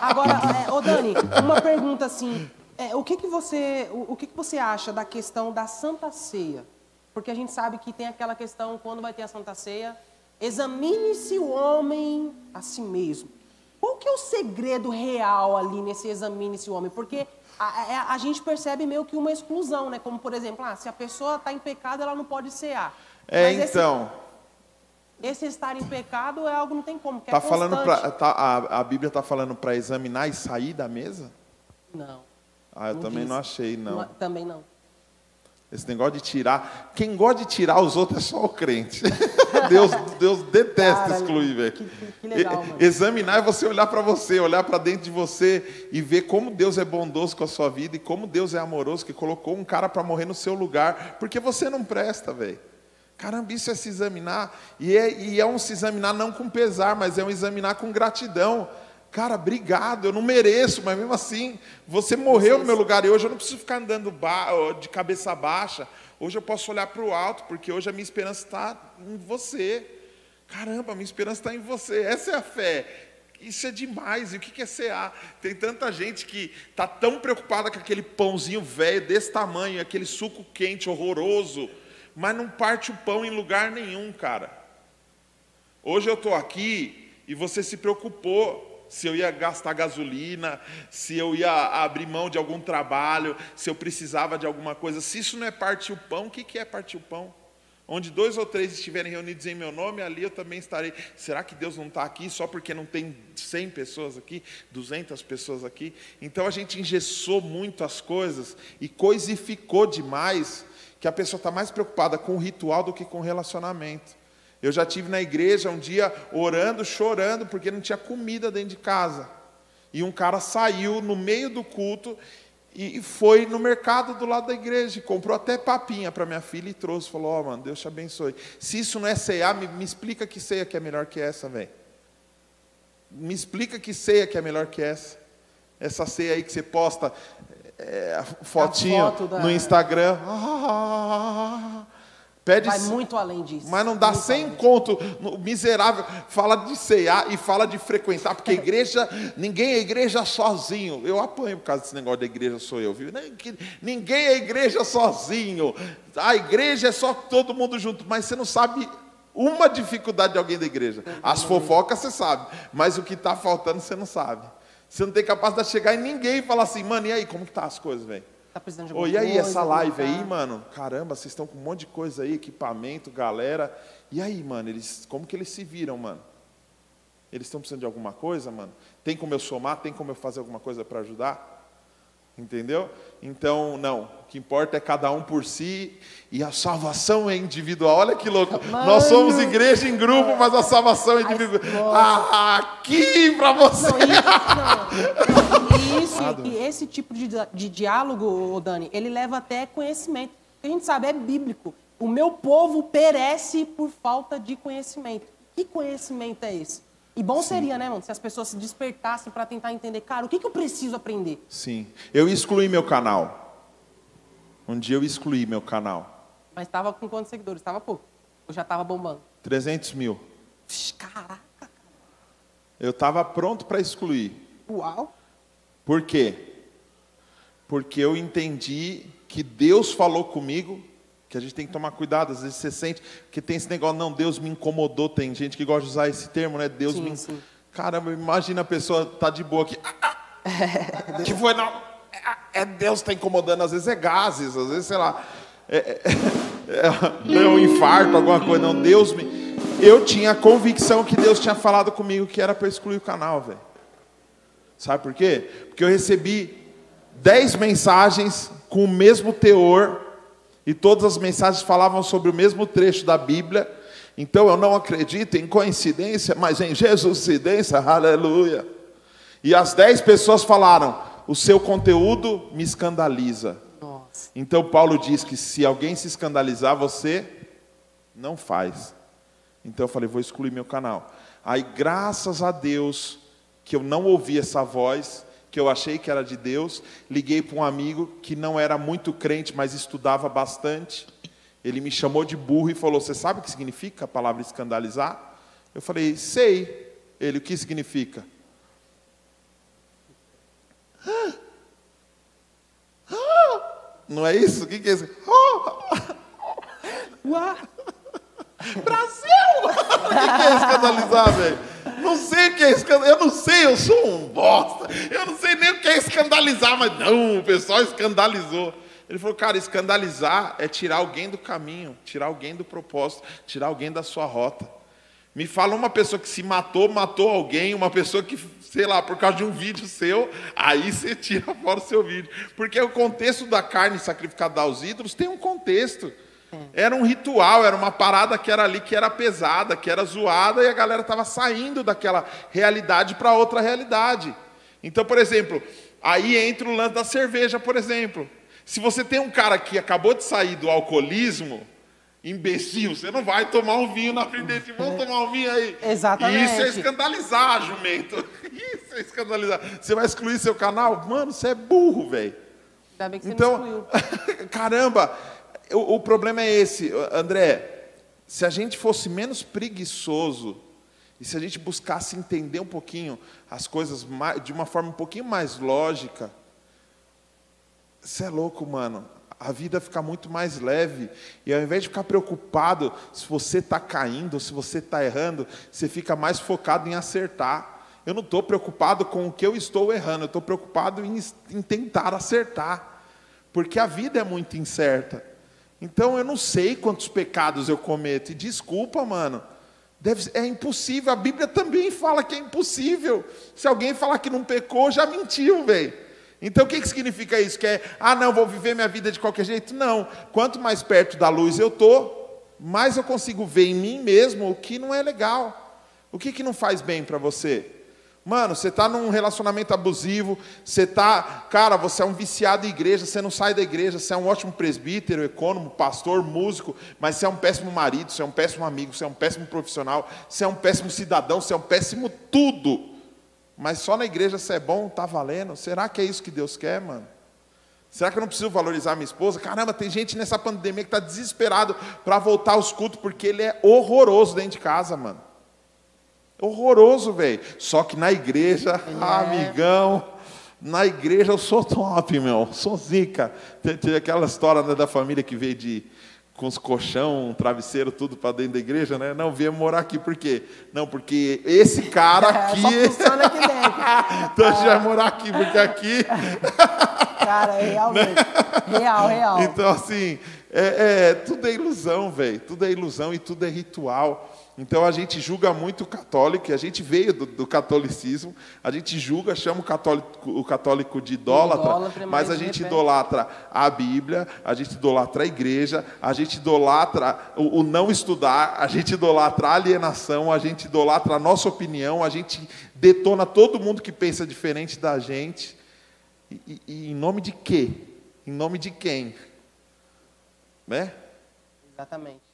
Agora, é, ô Dani, uma pergunta assim. é, o que, que, você, o, o que, que você acha da questão da Santa Ceia? Porque a gente sabe que tem aquela questão, quando vai ter a Santa Ceia, examine-se o homem a si mesmo. Qual que é o segredo real ali nesse examine-se o homem? Porque a, a, a gente percebe meio que uma exclusão, né? Como, por exemplo, ah, se a pessoa está em pecado, ela não pode cear. É, Mas então, Esse, estar em pecado é algo que não tem como, que tá é falando pra, tá- a, a Bíblia está falando para examinar e sair da mesa? Não. Ah, eu Não também diz. não achei, não. Não- Também não. Esse negócio de tirar. Quem gosta de tirar os outros é só o crente. Deus, Deus detesta Cara, excluir, velho. que- que- legal, mano. Examinar é você olhar para você, olhar para dentro de você e ver como Deus é bondoso com a sua vida e como Deus é amoroso que colocou um cara para morrer no seu lugar, porque você não presta, velho. Caramba, isso é se examinar. E é, e é um se examinar não com pesar, mas é um examinar com gratidão. Cara, obrigado, eu não mereço, mas mesmo assim, você morreu no meu lugar e hoje eu não preciso ficar andando de cabeça baixa. Hoje eu posso olhar para o alto, porque hoje a minha esperança está em você. Caramba, a minha esperança está em você. Essa é a fé. Isso é demais. E o que que é CA? Tem tanta gente que está tão preocupada com aquele pãozinho velho desse tamanho, aquele suco quente horroroso, mas não parte o pão em lugar nenhum, cara. Hoje eu estou aqui e você se preocupou se eu ia gastar gasolina, se eu ia abrir mão de algum trabalho, se eu precisava de alguma coisa. Se isso não é partir o pão, o que é partir o pão? Onde dois ou três estiverem reunidos em meu nome, ali eu também estarei. Será que Deus não está aqui só porque não tem 100 pessoas aqui, 200 pessoas aqui? Então a gente engessou muito as coisas e coisificou demais que a pessoa está mais preocupada com o ritual do que com o relacionamento. Eu já tive na igreja um dia orando, chorando, porque não tinha comida dentro de casa. E um cara saiu no meio do culto e foi no mercado do lado da igreja, e comprou até papinha para minha filha e trouxe. Falou: Ó, mano, Deus te abençoe. Se isso não é ceia, me, me explica que ceia que é melhor que essa, velho. Me explica que ceia que é melhor que essa. Essa ceia aí que você posta é, fotinho foto da- no Instagram. Ah, pede Vai muito além disso. mas não dá Muito sem conto. No- Miserável. Fala de cear e fala de frequentar, porque igreja, ninguém é igreja sozinho. Eu apanho por causa desse negócio da igreja sou eu, viu? Ninguém é igreja sozinho. A igreja é só todo mundo junto, mas você não sabe uma dificuldade de alguém da igreja. As fofocas você sabe, mas o que está faltando você não sabe. Você não tem capacidade de chegar em ninguém e falar assim, mano, e aí, como que tá as coisas, velho? Tá precisando de alguma e aí, coisa, essa live aí, mano? Caramba, vocês estão com um monte de coisa aí, equipamento, galera. E aí, mano, eles, como que eles se viram, mano? Eles estão precisando de alguma coisa, mano? Tem como eu somar? Tem como eu fazer alguma coisa para ajudar? Entendeu? Então, não. O que importa é cada um por si e a salvação é individual. Olha que louco. Nós somos igreja em grupo, mas a salvação é individual. Ah, aqui para você. Não, e, não, não, isso, e esse tipo de, de diálogo, Dani, ele leva até conhecimento. A gente sabe, é bíblico. O meu povo perece por falta de conhecimento. Que conhecimento é esse? E bom seria, né, mano, se as pessoas se despertassem para tentar entender, cara, o que, que eu preciso aprender? Sim. Eu excluí meu canal. Um dia eu excluí meu canal. Mas estava com quantos seguidores? Estava pouco. Eu já estava bombando. 300 mil. Caraca, Eu estava pronto para excluir. uau. Por quê? Porque eu entendi que Deus falou comigo, que a gente tem que tomar cuidado, às vezes você sente que tem esse negócio, não, Deus me incomodou, tem gente que gosta de usar esse termo, né? Deus Sim, me. sim. Caramba, imagina a pessoa tá de boa aqui. Ah, ah, que foi não? É, é Deus está incomodando, às vezes é gases, às vezes, sei lá. É, é, é, é um infarto, alguma coisa. Não, Deus me. Eu tinha a convicção que Deus tinha falado comigo que era para excluir o canal, velho. Sabe por quê? Porque eu recebi dez mensagens com o mesmo teor e todas as mensagens falavam sobre o mesmo trecho da Bíblia. Então eu não acredito em coincidência, mas em Jesuscidência, aleluia. E as dez pessoas falaram: o seu conteúdo me escandaliza. Nossa. Então Paulo diz que se alguém se escandalizar, você não faz. Então eu falei, vou excluir meu canal. Aí, graças a Deus, que eu não ouvi essa voz, que eu achei que era de Deus, liguei para um amigo que não era muito crente, mas estudava bastante. Ele me chamou de burro e falou: Você sabe o que significa a palavra escandalizar? Eu falei: Sei. Ele, o que significa? Ah. Ah. Não é isso? O que é isso? Brasil! o que é escandalizar, velho? Não sei o que é escandalizar. Eu não sei, eu sou um bosta. Eu não sei nem o que é escandalizar, mas não, o pessoal escandalizou. Ele falou, cara, escandalizar é tirar alguém do caminho, tirar alguém do propósito, tirar alguém da sua rota. Me fala uma pessoa que se matou, matou alguém, uma pessoa que, sei lá, por causa de um vídeo seu, aí você tira fora o seu vídeo. Porque o contexto da carne sacrificada aos ídolos tem um contexto. Era um ritual, era uma parada que era ali, que era pesada, que era zoada, e a galera estava saindo daquela realidade para outra realidade. Então, por exemplo, aí entra o lance da cerveja, por exemplo. Se você tem um cara que acabou de sair do alcoolismo, imbecil, você não vai tomar um vinho na frente dele, vamos tomar um vinho aí. Exatamente. Isso é escandalizar, jumento. Isso é escandalizar. Você vai excluir seu canal? Mano, você é burro, velho. Ainda bem que você Então, me excluiu. caramba, o, o problema é esse, André. Se a gente fosse menos preguiçoso e se a gente buscasse entender um pouquinho as coisas de uma forma um pouquinho mais lógica, você é louco, mano. A vida fica muito mais leve. E ao invés de ficar preocupado se você está caindo, se você está errando, você fica mais focado em acertar. Eu não estou preocupado com o que eu estou errando, eu estou preocupado em, em tentar acertar. Porque a vida é muito incerta. Então eu não sei quantos pecados eu cometo. E desculpa, mano. Deve, é impossível. A Bíblia também fala que é impossível. Se alguém falar que não pecou, já mentiu, velho. Então o que, que significa isso? Que é, ah, não, vou viver minha vida de qualquer jeito? Não. Quanto mais perto da luz eu estou, mais eu consigo ver em mim mesmo o que não é legal. O que, que não faz bem para você? Mano, você está num relacionamento abusivo, você está, cara, você é um viciado em igreja, você não sai da igreja, você é um ótimo presbítero, econômico, pastor, músico, mas você é um péssimo marido, você é um péssimo amigo, você é um péssimo profissional, você é um péssimo cidadão, você é um péssimo tudo. Mas só na igreja você é bom, tá valendo? Será que é isso que Deus quer, mano? Será que eu não preciso valorizar minha esposa? Caramba, tem gente nessa pandemia que está desesperado para voltar aos cultos porque ele é horroroso dentro de casa, mano. Horroroso, velho. Só que na igreja, ah, amigão, na igreja eu sou top, meu. Sou zica. Tem aquela história né, da família que veio de com os colchão, travesseiro, tudo para dentro da igreja, né? Não, viemos morar aqui por quê? Não, porque esse cara aqui. Só funciona aqui dentro. então a gente vai morar aqui, porque aqui. Cara, é realmente. Real, real. Então, assim, é, é, tudo é ilusão, velho. Tudo é ilusão e tudo é ritual. Então a gente julga muito o católico, e a gente veio do, do catolicismo, a gente julga, chama o católico, o católico de idólatra, Idólatra, mas a gente idolatra a Bíblia, a gente idolatra a igreja, a gente idolatra o, o não estudar, a gente idolatra a alienação, a gente idolatra a nossa opinião, a gente detona todo mundo que pensa diferente da gente. E, e- e em nome de quê? Em nome de quem? Né? Exatamente.